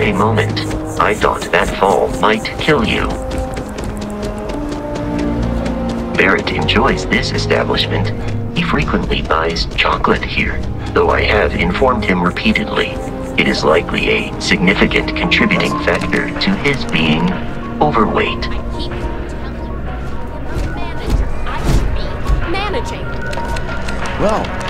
a moment. I thought that fall might kill you. Barrett enjoys this establishment. He frequently buys chocolate here, though I have informed him repeatedly. It is likely a significant contributing factor to his being overweight. Well,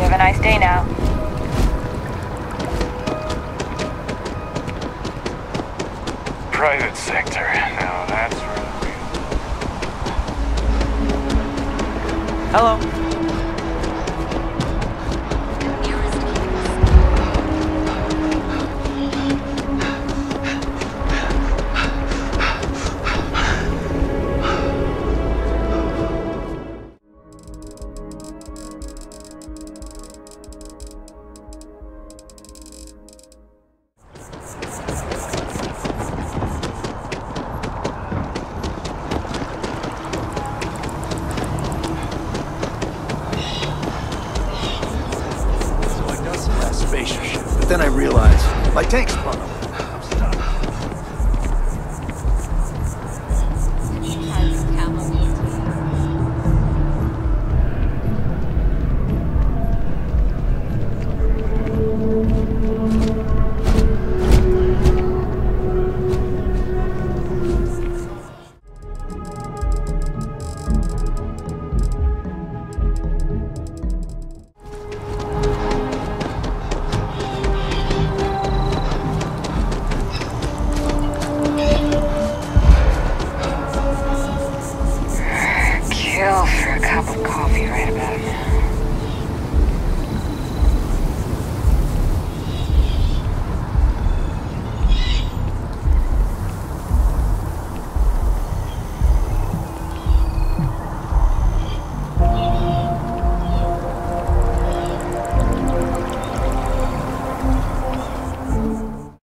You have a nice day now. Private sector. Now that's where the real hello. Then I realized my tank's up.